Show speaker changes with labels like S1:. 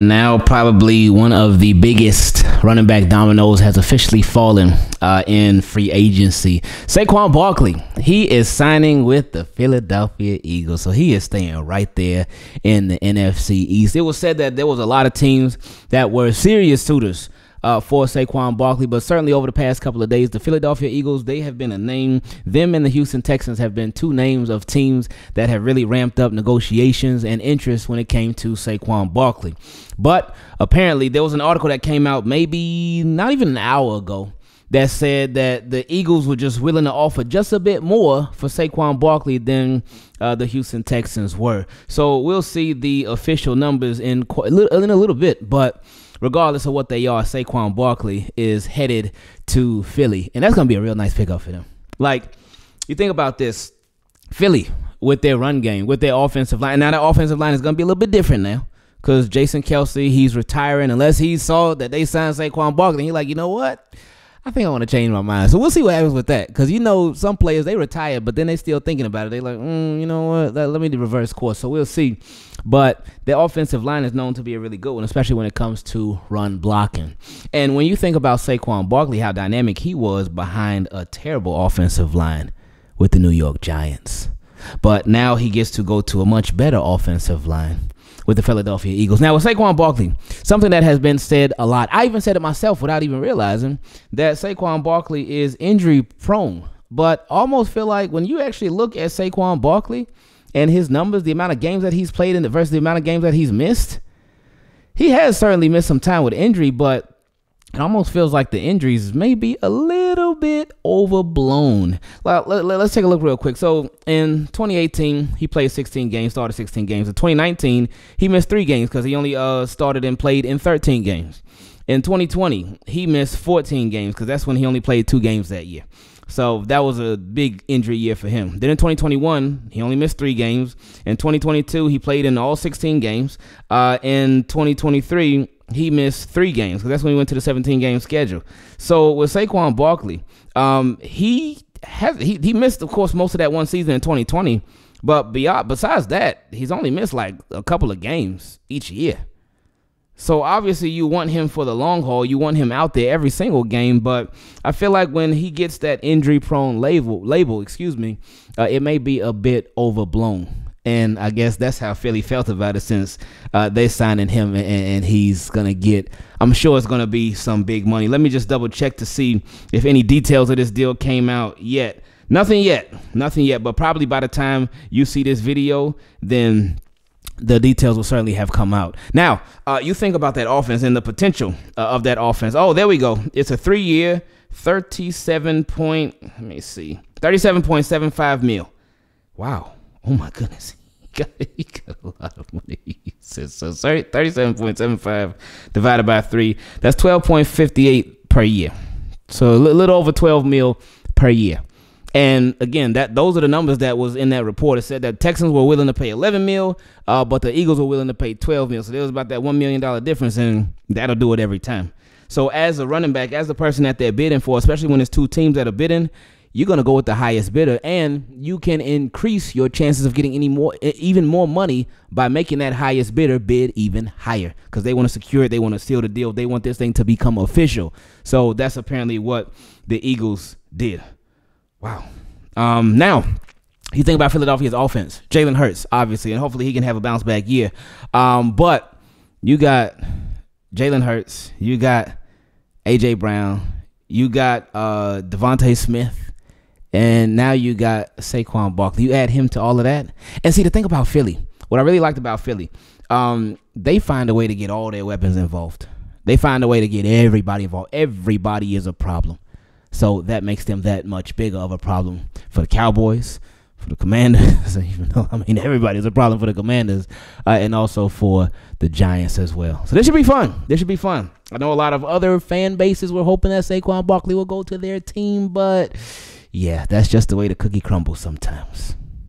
S1: Now, probably one of the biggest running back dominoes has officially fallen uh, in free agency. Saquon Barkley, he is signing with the Philadelphia Eagles, so he is staying right there in the NFC East. It was said that there was a lot of teams that were serious suitors uh, for Saquon Barkley. But certainly over the past couple of days, the Philadelphia Eagles, they have been a name. Them and the Houston Texans have been two names of teams that have really ramped up negotiations and interest when it came to Saquon Barkley. But apparently, there was an article that came out maybe not even an hour ago that said that the Eagles were just willing to offer just a bit more for Saquon Barkley than uh, the Houston Texans were. So we'll see the official numbers in, in a little bit, but regardless of what they are, Saquon Barkley is headed to Philly, and that's gonna be a real nice pickup for them. Like you think about this, Philly with their run game, with their offensive line. Now the offensive line is gonna be a little bit different now. Cause Jason Kelce, he's retiring unless he saw that they signed Saquon Barkley. He's like, you know what? I think I want to change my mind. So we'll see what happens with that. Because you know, some players they retire, but then they still thinking about it. They like, mm, you know what? Let, let me reverse course. So we'll see. But the offensive line is known to be a really good one, especially when it comes to run blocking. And when you think about Saquon Barkley, how dynamic he was behind a terrible offensive line with the New York Giants. But now he gets to go to a much better offensive line with the Philadelphia Eagles. Now, with Saquon Barkley, something that has been said a lot, I even said it myself without even realizing that Saquon Barkley is injury prone. But almost feel like when you actually look at Saquon Barkley and his numbers, the amount of games that he's played in versus the amount of games that he's missed, he has certainly missed some time with injury, but it almost feels like the injuries may be a little bit overblown. Well, let, us let, take a look real quick. So in 2018, he played 16 games, started 16 games. In 2019, he missed three games because he only uh, started and played in 13 games. In 2020, he missed 14 games because that's when he only played two games that year. So that was a big injury year for him. Then in 2021, he only missed three games. In 2022, he played in all 16 games. Uh, in 2023, he missed three games because that's when he went to the 17 game schedule. So with Saquon Barkley, um, he has he, he missed, of course, most of that one season in 2020. But beyond besides that, he's only missed like a couple of games each year. So obviously you want him for the long haul. You want him out there every single game. But I feel like when he gets that injury prone label, label, excuse me, uh, it may be a bit overblown. And I guess that's how Philly felt about it since uh, they signing him and, and he's gonna get. I'm sure it's gonna be some big money. Let me just double check to see if any details of this deal came out yet. Nothing yet, nothing yet. But probably by the time you see this video, then the details will certainly have come out. Now, uh, you think about that offense and the potential uh, of that offense. Oh, there we go. It's a three-year, 37 point. Let me see, 37.75 mil. Wow. Oh my goodness got, he got a lot of money. He says so. Thirty-seven point seven five divided by three. That's twelve point fifty-eight per year. So a little over twelve mil per year. And again, that those are the numbers that was in that report. It said that Texans were willing to pay 11 mil, uh, but the Eagles were willing to pay 12 mil. So there was about that one million dollar difference, and that'll do it every time. So as a running back, as the person that they're bidding for, especially when it's two teams that are bidding, you're going to go with the highest bidder and you can increase your chances of getting any more even more money by making that highest bidder bid even higher. Because they want to secure it they want to seal the deal they want this thing to become official. So that's apparently what the eagles did. Wow. Um, now you think about philadelphia's offense jalen hurts obviously and hopefully he can have a bounce back year. Um, but you got jalen hurts you got aj brown you got uh, devonta smith and now you got Saquon Barkley. You add him to all of that. And see, the thing about Philly, what I really liked about Philly, um, they find a way to get all their weapons involved. They find a way to get everybody involved. Everybody is a problem. So that makes them that much bigger of a problem for the Cowboys, for the Commanders, even though I mean everybody's a problem for the Commanders, uh, and also for the Giants as well. So this should be fun. This should be fun. I know a lot of other fan bases were hoping that Saquon Barkley will go to their team, but yeah, that's just the way the cookie crumbles sometimes.